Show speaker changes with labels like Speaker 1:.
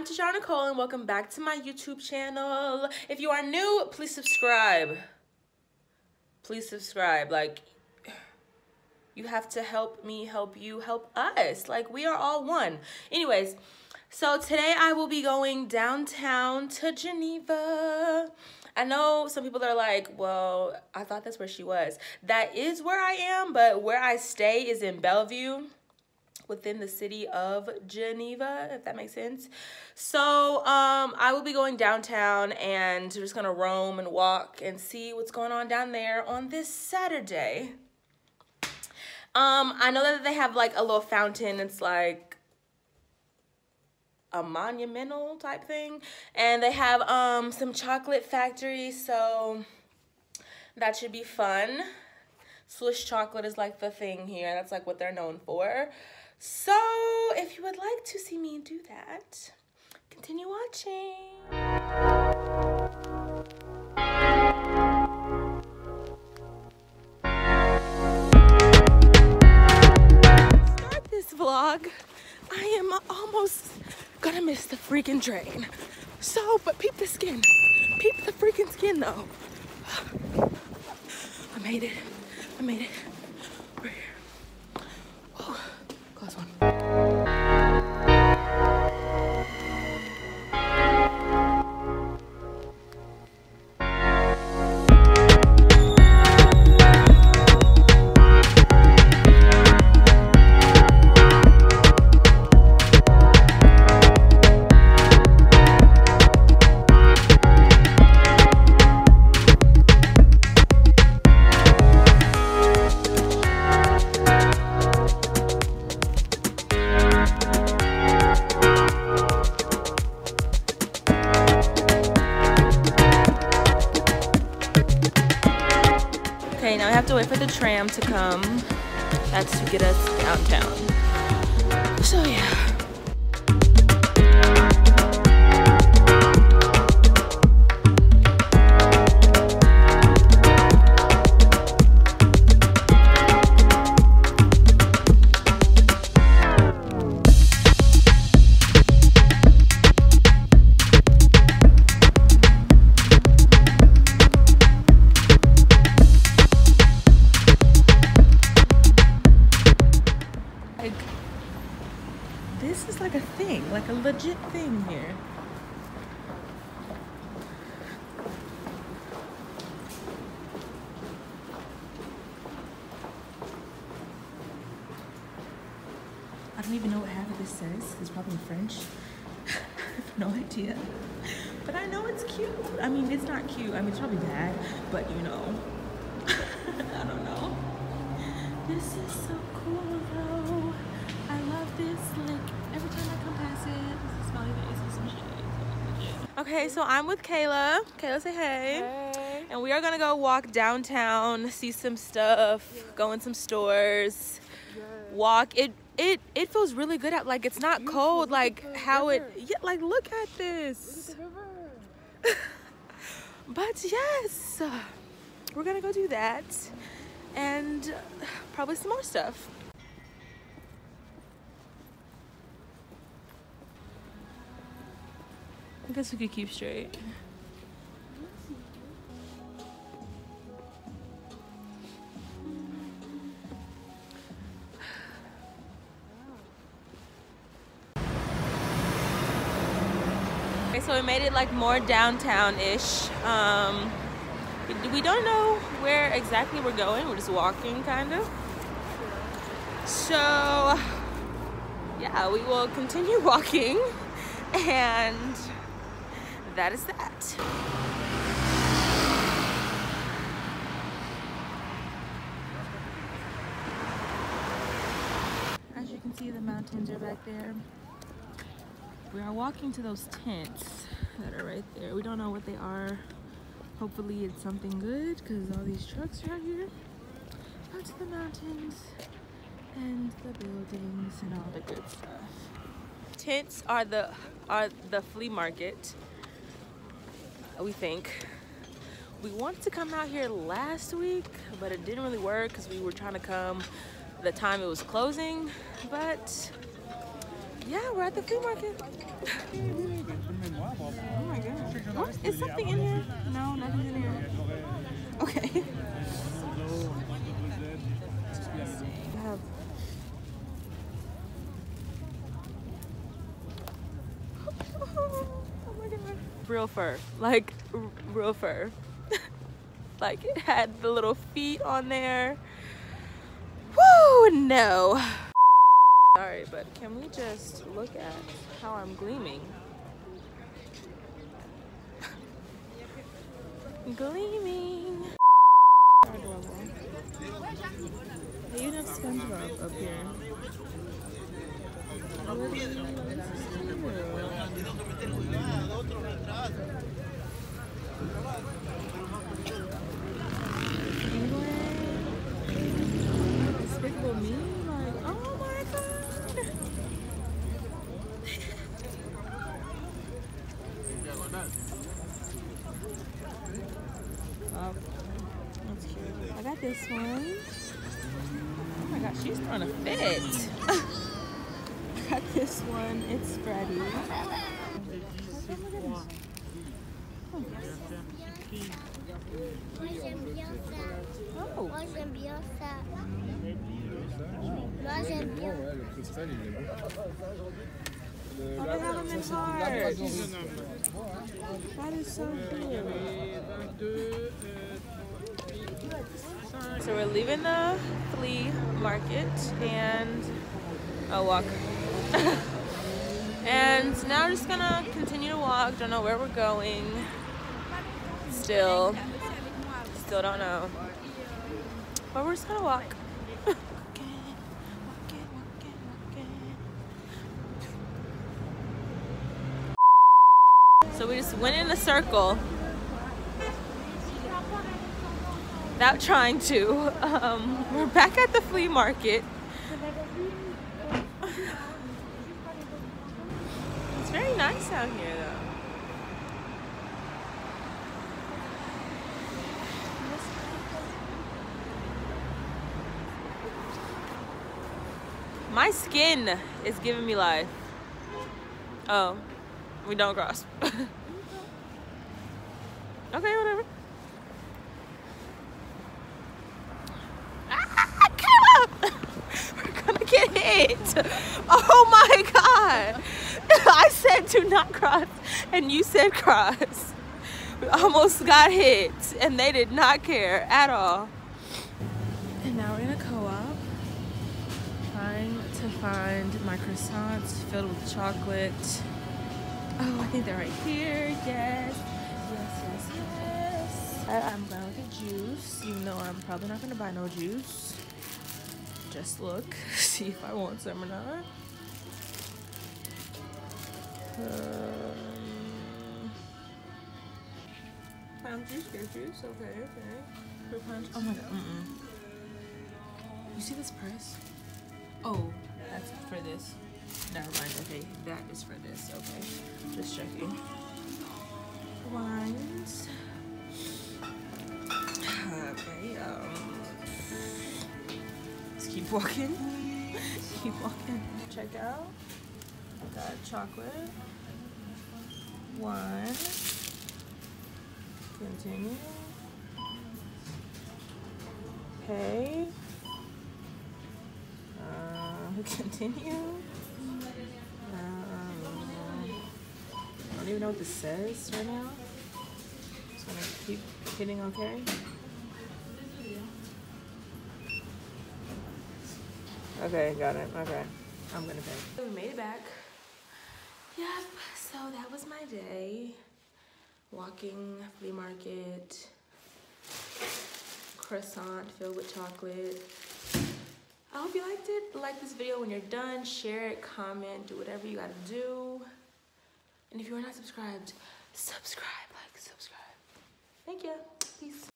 Speaker 1: I'm Tishara Nicole and welcome back to my YouTube channel. If you are new, please subscribe. Please subscribe. Like, you have to help me help you help us. Like, we are all one. Anyways, so today I will be going downtown to Geneva. I know some people are like, well, I thought that's where she was. That is where I am, but where I stay is in Bellevue within the city of Geneva, if that makes sense. So um, I will be going downtown and just gonna roam and walk and see what's going on down there on this Saturday. Um, I know that they have like a little fountain. It's like a monumental type thing. And they have um, some chocolate factory, so that should be fun. Swiss chocolate is like the thing here. That's like what they're known for. So if you would like to see me do that, continue watching. Vlog. I am almost gonna miss the freaking train. So, but peep the skin. Peep the freaking skin though. I made it. I made it. We're here. Oh, close one. Okay, now we have to wait for the tram to come. That's to get us downtown. So yeah. This is like a thing, like a legit thing here. I don't even know what half of this says. It's probably French. No idea. But I know it's cute. I mean, it's not cute. I mean, it's probably bad, but you know. I don't know. This is so cool Okay, so I'm with Kayla. Kayla, say hey.
Speaker 2: Hey.
Speaker 1: And we are gonna go walk downtown, see some stuff, go in some stores, walk. It it it feels really good at like it's not
Speaker 2: Beautiful.
Speaker 1: cold
Speaker 2: Look
Speaker 1: like how it yeah like look at this.
Speaker 2: Look at the river.
Speaker 1: But yes, we're gonna go do that and probably some more stuff. I guess we could keep straight. So we made it like more downtown-ish. Um, we don't know where exactly we're going. We're just walking, kind of. So, yeah, we will continue walking, and that is that. As you can see, the mountains are back there. We are walking to those tents that are right there. We don't know what they are. Hopefully it's something good because all these trucks are out here. Out to the mountains and the buildings and all the good stuff. Tents are the are the flea market. We think. We wanted to come out here last week, but it didn't really work because we were trying to come the time it was closing. But Yeah, we're at the flea market. oh my god. What? Is something in here? No, nothing in here. Okay. have oh my god. Real fur. Like real fur. like it had the little feet on there. Woo no. Sorry, but can we just look at how I'm gleaming? gleaming. Even have SpongeBob up here. Oh my god! oh, this one my gosh, she's got this one. It's Freddy. Oh. Moi j'aime bien ça. Moi j'aime bien. le cristal il est beau. Oh, so. We're leaving the flea market and I'll walk. and now we're just gonna continue to walk. Don't know where we're going. Still, still don't know. But we're just gonna walk. so we just went in a circle without trying to. Um, we're back at the flea market. It's very nice out here though. My skin is giving me life. Oh, we don't cross. okay, whatever. Ah, come on! We're gonna get hit. Oh my God. I said do not cross and you said cross. We almost got hit and they did not care at all. Find my croissants filled with chocolate. Oh, I think they're right here. Yes. Yes, yes, yes. I, I'm gonna get juice, even though I'm probably not gonna buy no juice just look, see if I want some or not. Um, pound juice, grape juice, okay, okay. Fruit punch, oh my god, mm -mm. You see this price? Oh, that's for this. Never mind, okay, that is for this, okay. Just checking. Wines. Okay, um, Let's keep walking. keep walking. Check out. Got chocolate. One. Continue. Pay. Continue. Um, I don't even know what this says right now. Just gonna keep hitting okay. Okay, got it. Okay. I'm gonna pay. We made it back. Yep, so that was my day. Walking, flea market, croissant filled with chocolate. I hope you liked it. Like this video when you're done, share it, comment, do whatever you gotta do. And if you are not subscribed, subscribe, like, subscribe. Thank you. Peace.